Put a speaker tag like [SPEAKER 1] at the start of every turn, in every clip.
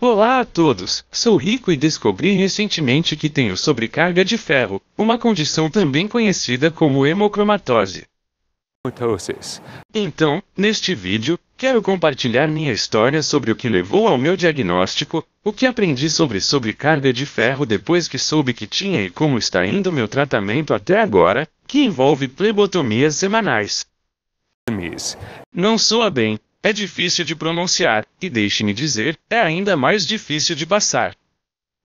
[SPEAKER 1] Olá a todos, sou Rico e descobri recentemente que tenho sobrecarga de ferro, uma condição também conhecida como hemocromatose. Então, neste vídeo, quero compartilhar minha história sobre o que levou ao meu diagnóstico, o que aprendi sobre sobrecarga de ferro depois que soube que tinha e como está indo meu tratamento até agora, que envolve plebotomias semanais. Não soa bem, é difícil de pronunciar, e deixe-me dizer, é ainda mais difícil de passar.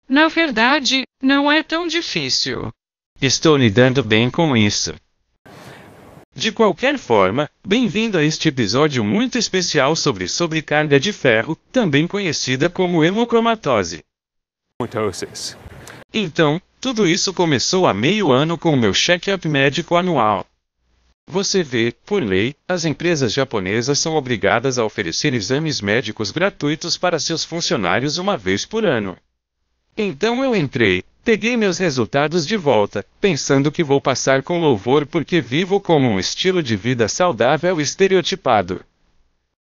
[SPEAKER 2] Na verdade, não é tão difícil.
[SPEAKER 1] Estou lidando bem com isso. De qualquer forma, bem-vindo a este episódio muito especial sobre sobrecarga de ferro, também conhecida como hemocromatose. Então, tudo isso começou há meio ano com o meu check-up médico anual. Você vê, por lei, as empresas japonesas são obrigadas a oferecer exames médicos gratuitos para seus funcionários uma vez por ano. Então eu entrei, peguei meus resultados de volta, pensando que vou passar com louvor porque vivo como um estilo de vida saudável estereotipado.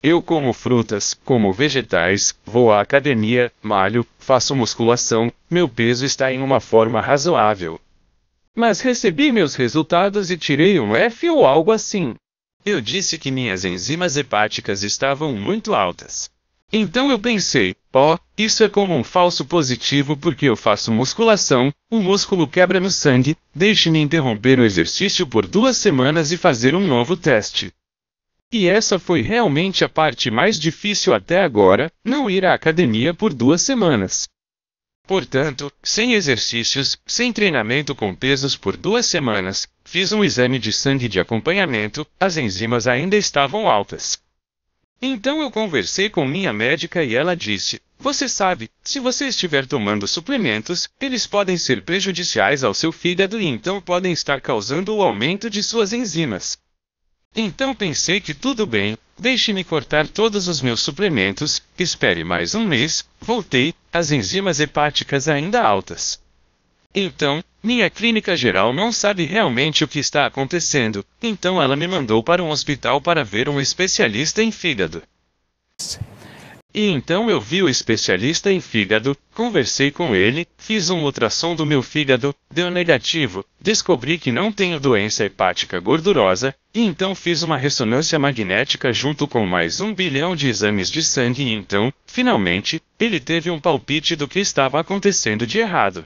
[SPEAKER 1] Eu como frutas, como vegetais, vou à academia, malho, faço musculação, meu peso está em uma forma razoável. Mas recebi meus resultados e tirei um F ou algo assim. Eu disse que minhas enzimas hepáticas estavam muito altas. Então eu pensei, ó, oh, isso é como um falso positivo porque eu faço musculação, o músculo quebra no sangue, deixe-me interromper o exercício por duas semanas e fazer um novo teste. E essa foi realmente a parte mais difícil até agora, não ir à academia por duas semanas. Portanto, sem exercícios, sem treinamento com pesos por duas semanas, fiz um exame de sangue de acompanhamento, as enzimas ainda estavam altas. Então eu conversei com minha médica e ela disse: Você sabe, se você estiver tomando suplementos, eles podem ser prejudiciais ao seu fígado e então podem estar causando o aumento de suas enzimas. Então pensei que tudo bem, deixe-me cortar todos os meus suplementos, espere mais um mês, voltei, as enzimas hepáticas ainda altas. Então, minha clínica geral não sabe realmente o que está acontecendo, então ela me mandou para um hospital para ver um especialista em fígado. E então eu vi o especialista em fígado, conversei com ele, fiz um ultrassom do meu fígado, deu negativo, descobri que não tenho doença hepática gordurosa, e então fiz uma ressonância magnética junto com mais um bilhão de exames de sangue e então, finalmente, ele teve um palpite do que estava acontecendo de errado.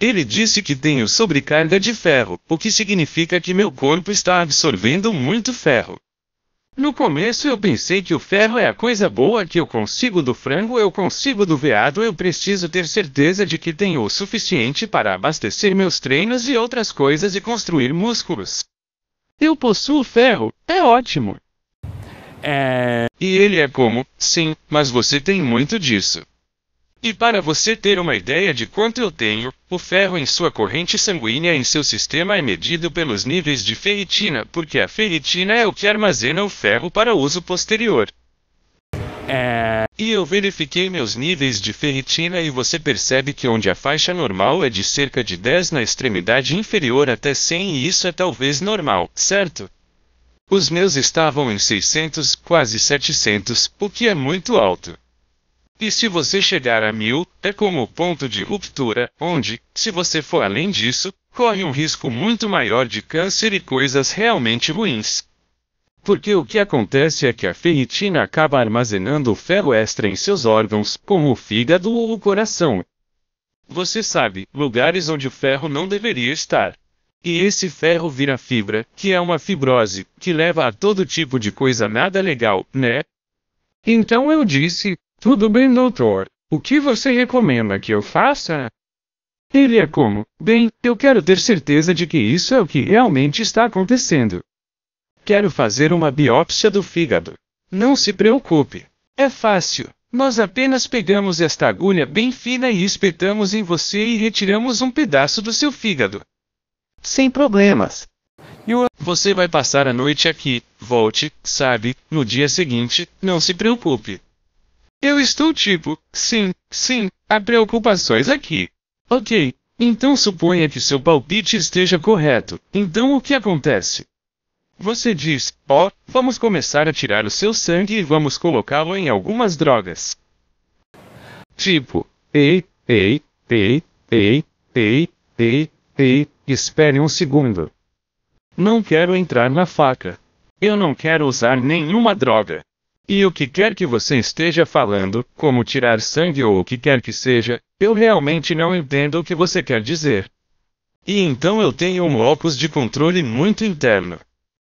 [SPEAKER 1] Ele disse que tenho sobrecarga de ferro, o que significa que meu corpo está absorvendo muito ferro. No começo eu pensei que o ferro é a coisa boa que eu consigo do frango, eu consigo do veado, eu preciso ter certeza de que tenho o suficiente para abastecer meus treinos e outras coisas e construir músculos. Eu possuo ferro, é ótimo. É. E ele é como, sim, mas você tem muito disso. E para você ter uma ideia de quanto eu tenho, o ferro em sua corrente sanguínea em seu sistema é medido pelos níveis de ferritina, porque a ferritina é o que armazena o ferro para uso posterior. É... E eu verifiquei meus níveis de ferritina e você percebe que onde a faixa normal é de cerca de 10 na extremidade inferior até 100 e isso é talvez normal, certo? Os meus estavam em 600, quase 700, o que é muito alto. E se você chegar a mil, é como o ponto de ruptura, onde, se você for além disso, corre um risco muito maior de câncer e coisas realmente ruins. Porque o que acontece é que a ferritina acaba armazenando o ferro extra em seus órgãos, como o fígado ou o coração. Você sabe, lugares onde o ferro não deveria estar. E esse ferro vira fibra, que é uma fibrose, que leva a todo tipo de coisa nada legal, né? Então eu disse, tudo bem, doutor. O que você recomenda que eu faça? Ele é como: Bem, eu quero ter certeza de que isso é o que realmente está acontecendo. Quero fazer uma biópsia do fígado. Não se preocupe. É fácil. Nós apenas pegamos esta agulha bem fina e espetamos em você e retiramos um pedaço do seu fígado. Sem problemas. Você vai passar a noite aqui. Volte, sabe, no dia seguinte, não se preocupe. Eu estou tipo, sim, sim, há preocupações aqui. Ok, então suponha que seu palpite esteja correto. Então o que acontece? Você diz, ó, oh, vamos começar a tirar o seu sangue e vamos colocá-lo em algumas drogas. Tipo, ei, ei, ei, ei, ei, ei, ei, espere um segundo. Não quero entrar na faca. Eu não quero usar nenhuma droga. E o que quer que você esteja falando, como tirar sangue ou o que quer que seja, eu realmente não entendo o que você quer dizer. E então eu tenho um locus de controle muito interno.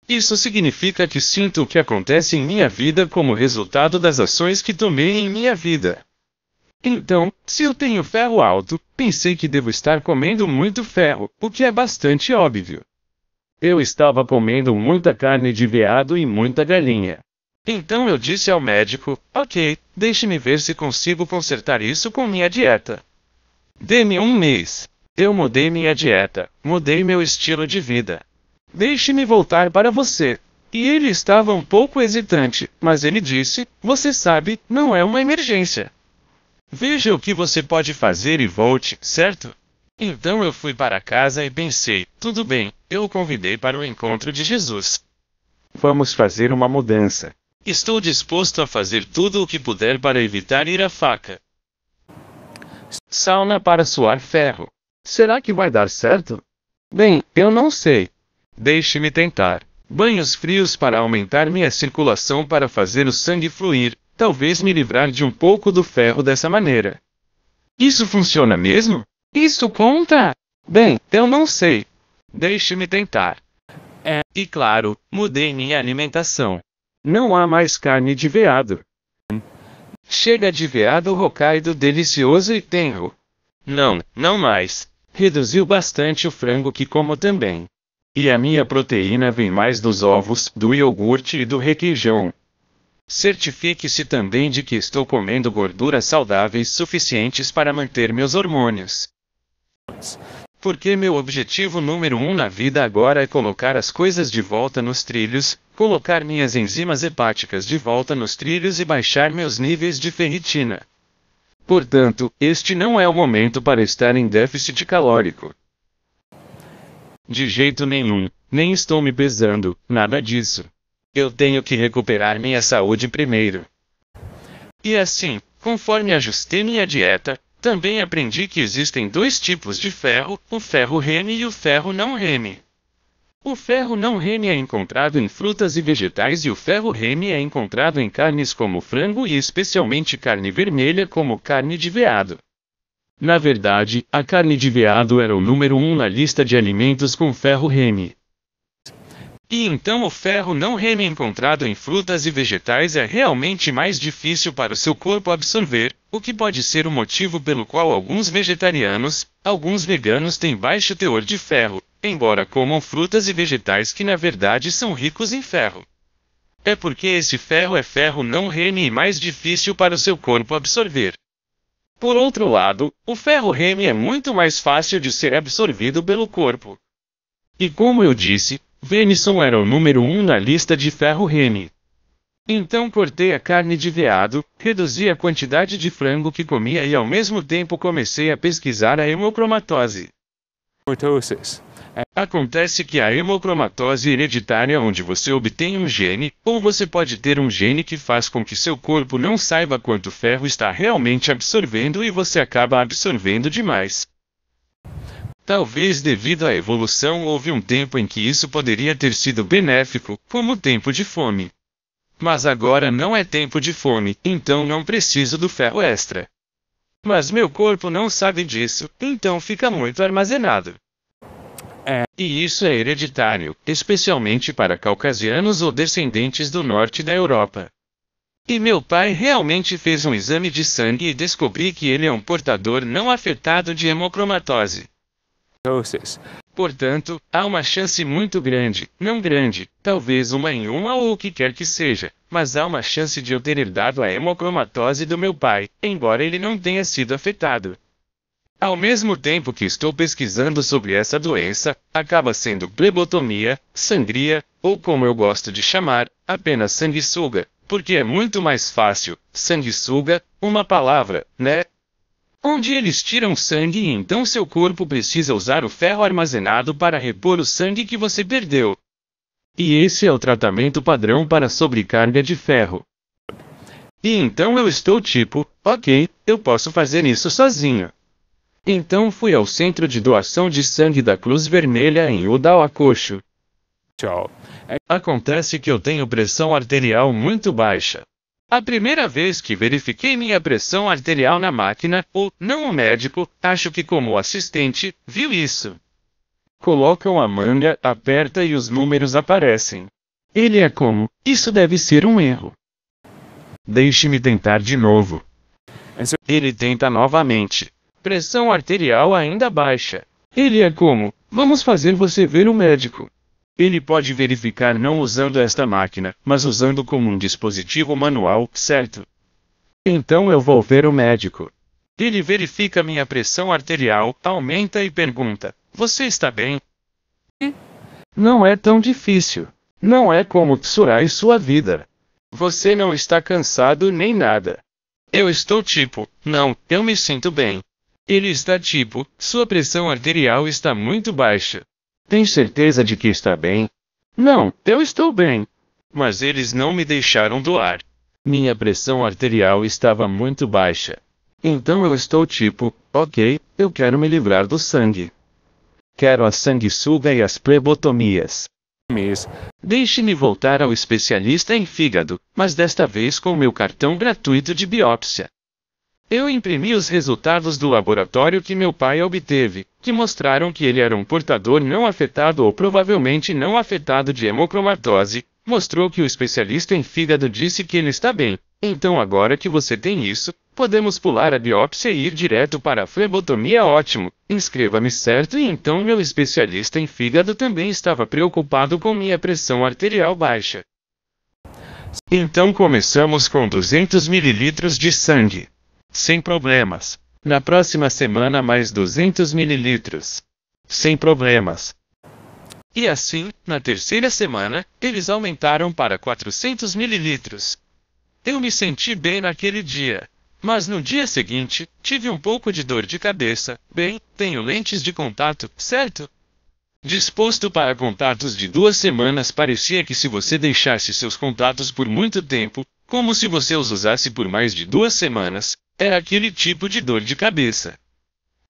[SPEAKER 1] Isso significa que sinto o que acontece em minha vida como resultado das ações que tomei em minha vida. Então, se eu tenho ferro alto, pensei que devo estar comendo muito ferro, o que é bastante óbvio. Eu estava comendo muita carne de veado e muita galinha. Então eu disse ao médico: Ok, deixe-me ver se consigo consertar isso com minha dieta. Dê-me um mês. Eu mudei minha dieta, mudei meu estilo de vida. Deixe-me voltar para você. E ele estava um pouco hesitante, mas ele disse: Você sabe, não é uma emergência. Veja o que você pode fazer e volte, certo? Então eu fui para casa e pensei: tudo bem, eu o convidei para o encontro de Jesus. Vamos fazer uma mudança. Estou disposto a fazer tudo o que puder para evitar ir à faca. Sauna para suar ferro. Será que vai dar certo? Bem, eu não sei. Deixe-me tentar. Banhos frios para aumentar minha circulação para fazer o sangue fluir, talvez me livrar de um pouco do ferro dessa maneira. Isso funciona mesmo? Isso conta? Bem, eu não sei. Deixe-me tentar. É, e claro, mudei minha alimentação. Não há mais carne de veado. Chega de veado Hokkaido delicioso e tenro. Não, não mais. Reduziu bastante o frango que como também. E a minha proteína vem mais dos ovos, do iogurte e do requeijão. Certifique-se também de que estou comendo gorduras saudáveis suficientes para manter meus hormônios. Porque meu objetivo número um na vida agora é colocar as coisas de volta nos trilhos, colocar minhas enzimas hepáticas de volta nos trilhos e baixar meus níveis de ferritina. Portanto, este não é o momento para estar em déficit calórico. De jeito nenhum, nem estou me pesando, nada disso. Eu tenho que recuperar minha saúde primeiro. E assim, conforme ajustei minha dieta, também aprendi que existem dois tipos de ferro, o ferro rene e o ferro não rene. O ferro não rene é encontrado em frutas e vegetais e o ferro rene é encontrado em carnes como frango e especialmente carne vermelha como carne de veado. Na verdade, a carne de veado era o número um na lista de alimentos com ferro rene. E então o ferro não rene encontrado em frutas e vegetais é realmente mais difícil para o seu corpo absorver, o que pode ser o motivo pelo qual alguns vegetarianos, alguns veganos têm baixo teor de ferro, embora comam frutas e vegetais que na verdade são ricos em ferro. É porque esse ferro é ferro não rene e mais difícil para o seu corpo absorver. Por outro lado, o ferro rene é muito mais fácil de ser absorvido pelo corpo. E como eu disse, Venison era o número um na lista de ferro rene. Então cortei a carne de veado, reduzi a quantidade de frango que comia e ao mesmo tempo comecei a pesquisar a hemocromatose. Acontece que a hemocromatose hereditária onde você obtém um gene, ou você pode ter um gene que faz com que seu corpo não saiba quanto ferro está realmente absorvendo e você acaba absorvendo demais. Talvez devido à evolução houve um tempo em que isso poderia ter sido benéfico, como o tempo de fome. Mas agora não é tempo de fome, então não preciso do ferro extra. Mas meu corpo não sabe disso, então fica muito armazenado. É, e isso é hereditário, especialmente para caucasianos ou descendentes do norte da Europa. E meu pai realmente fez um exame de sangue e descobri que ele é um portador não afetado de hemocromatose. Portanto, há uma chance muito grande, não grande, talvez uma em uma ou o que quer que seja, mas há uma chance de eu ter herdado a hemocromatose do meu pai, embora ele não tenha sido afetado. Ao mesmo tempo que estou pesquisando sobre essa doença, acaba sendo plebotomia, sangria, ou como eu gosto de chamar, apenas sanguessuga, porque é muito mais fácil, sanguessuga, uma palavra, né? Onde eles tiram sangue e então seu corpo precisa usar o ferro armazenado para repor o sangue que você perdeu. E esse é o tratamento padrão para sobrecarga de ferro. E então eu estou tipo, ok, eu posso fazer isso sozinho. Então fui ao centro de doação de sangue da Cruz Vermelha em Udauacocho. Tchau. Acontece que eu tenho pressão arterial muito baixa. A primeira vez que verifiquei minha pressão arterial na máquina, o não o médico, acho que como assistente, viu isso. Colocam a manga, aperta e os números aparecem. Ele é como, isso deve ser um erro. Deixe-me tentar de novo. Ele tenta novamente. Pressão arterial ainda baixa. Ele é como, vamos fazer você ver o médico. Ele pode verificar não usando esta máquina, mas usando como um dispositivo manual, certo? Então eu vou ver o médico. Ele verifica minha pressão arterial, aumenta e pergunta: Você está bem? Não é tão difícil. Não é como Tsurai sua vida. Você não está cansado nem nada. Eu estou tipo, não, eu me sinto bem. Ele está tipo, sua pressão arterial está muito baixa. Tem certeza de que está bem? Não, eu estou bem. Mas eles não me deixaram doar. Minha pressão arterial estava muito baixa. Então eu estou tipo, ok, eu quero me livrar do sangue. Quero a sanguessuga e as plebotomias. Mas, deixe-me voltar ao especialista em fígado, mas desta vez com meu cartão gratuito de biópsia. Eu imprimi os resultados do laboratório que meu pai obteve, que mostraram que ele era um portador não afetado ou provavelmente não afetado de hemocromatose. Mostrou que o especialista em fígado disse que ele está bem. Então, agora que você tem isso, podemos pular a biópsia e ir direto para a flebotomia. Ótimo! Inscreva-me certo e então meu especialista em fígado também estava preocupado com minha pressão arterial baixa. Então começamos com 200 ml de sangue. Sem problemas. Na próxima semana mais 200 mililitros. Sem problemas. E assim, na terceira semana, eles aumentaram para 400 mililitros. Eu me senti bem naquele dia. Mas no dia seguinte, tive um pouco de dor de cabeça. Bem, tenho lentes de contato, certo? Disposto para contatos de duas semanas, parecia que se você deixasse seus contatos por muito tempo, como se você os usasse por mais de duas semanas, é aquele tipo de dor de cabeça.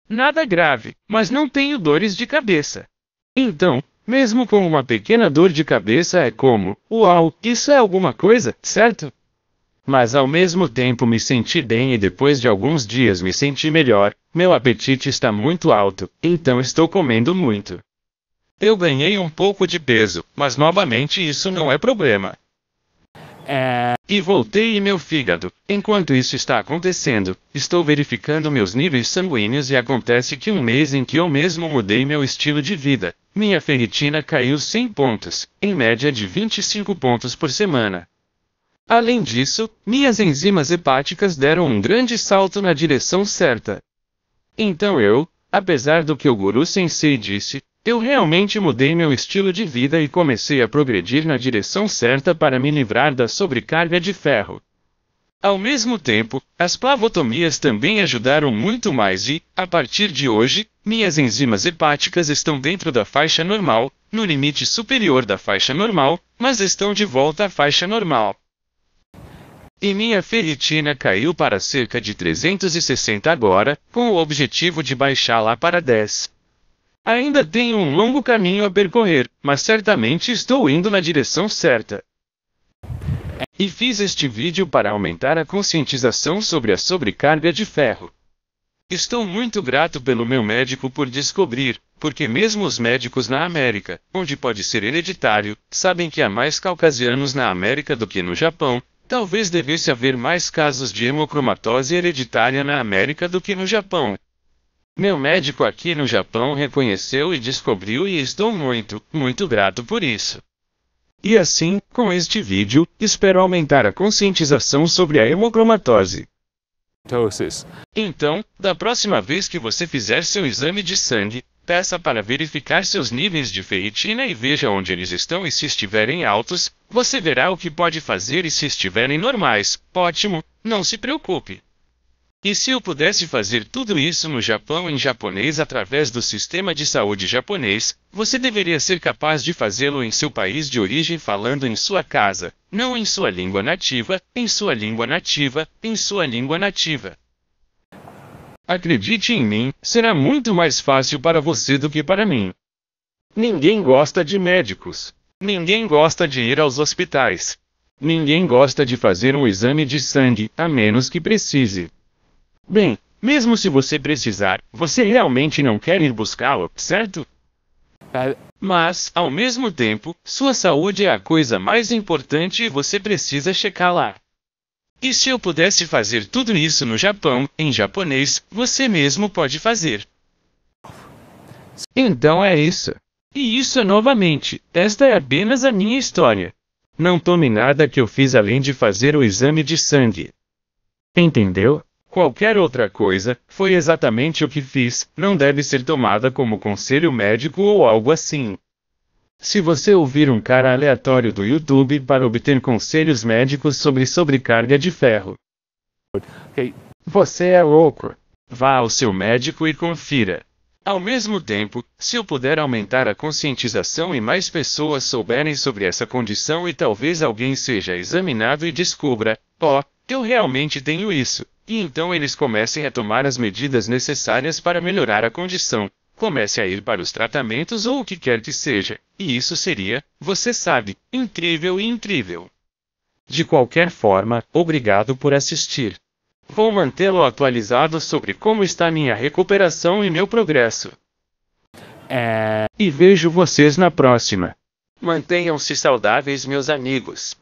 [SPEAKER 1] Nada grave, mas não tenho dores de cabeça. Então, mesmo com uma pequena dor de cabeça é como, uau, isso é alguma coisa, certo? Mas ao mesmo tempo me senti bem e depois de alguns dias me senti melhor, meu apetite está muito alto, então estou comendo muito. Eu ganhei um pouco de peso, mas novamente isso não é problema. É... E voltei meu fígado. Enquanto isso está acontecendo, estou verificando meus níveis sanguíneos e acontece que um mês em que eu mesmo mudei meu estilo de vida, minha ferritina caiu 100 pontos, em média de 25 pontos por semana. Além disso, minhas enzimas hepáticas deram um grande salto na direção certa. Então eu, apesar do que o Guru Sensei disse, eu realmente mudei meu estilo de vida e comecei a progredir na direção certa para me livrar da sobrecarga de ferro. Ao mesmo tempo, as plavotomias também ajudaram muito mais e, a partir de hoje, minhas enzimas hepáticas estão dentro da faixa normal, no limite superior da faixa normal, mas estão de volta à faixa normal. E minha ferritina caiu para cerca de 360 agora, com o objetivo de baixá-la para 10. Ainda tenho um longo caminho a percorrer, mas certamente estou indo na direção certa. E fiz este vídeo para aumentar a conscientização sobre a sobrecarga de ferro. Estou muito grato pelo meu médico por descobrir, porque mesmo os médicos na América, onde pode ser hereditário, sabem que há mais caucasianos na América do que no Japão, talvez devesse haver mais casos de hemocromatose hereditária na América do que no Japão. Meu médico aqui no Japão reconheceu e descobriu e estou muito, muito grato por isso. E assim, com este vídeo, espero aumentar a conscientização sobre a hemocromatose. Então, da próxima vez que você fizer seu exame de sangue, peça para verificar seus níveis de ferritina e veja onde eles estão e se estiverem altos, você verá o que pode fazer e se estiverem normais, ótimo, não se preocupe. E se eu pudesse fazer tudo isso no Japão em japonês através do sistema de saúde japonês, você deveria ser capaz de fazê-lo em seu país de origem falando em sua casa, não em sua língua nativa, em sua língua nativa, em sua língua nativa. Acredite em mim, será muito mais fácil para você do que para mim. Ninguém gosta de médicos. Ninguém gosta de ir aos hospitais. Ninguém gosta de fazer um exame de sangue, a menos que precise. Bem, mesmo se você precisar, você realmente não quer ir buscá-lo, certo? Mas, ao mesmo tempo, sua saúde é a coisa mais importante e você precisa checá-la. E se eu pudesse fazer tudo isso no Japão, em japonês, você mesmo pode fazer. Então é isso. E isso é novamente, esta é apenas a minha história. Não tome nada que eu fiz além de fazer o exame de sangue. Entendeu? Qualquer outra coisa, foi exatamente o que fiz, não deve ser tomada como conselho médico ou algo assim. Se você ouvir um cara aleatório do YouTube para obter conselhos médicos sobre sobrecarga de ferro, você é louco. Vá ao seu médico e confira. Ao mesmo tempo, se eu puder aumentar a conscientização e mais pessoas souberem sobre essa condição e talvez alguém seja examinado e descubra, ó, oh, eu realmente tenho isso. E então eles comecem a tomar as medidas necessárias para melhorar a condição. Comece a ir para os tratamentos ou o que quer que seja. E isso seria, você sabe, incrível e incrível. De qualquer forma, obrigado por assistir. Vou mantê-lo atualizado sobre como está minha recuperação e meu progresso. É... E vejo vocês na próxima. Mantenham-se saudáveis, meus amigos.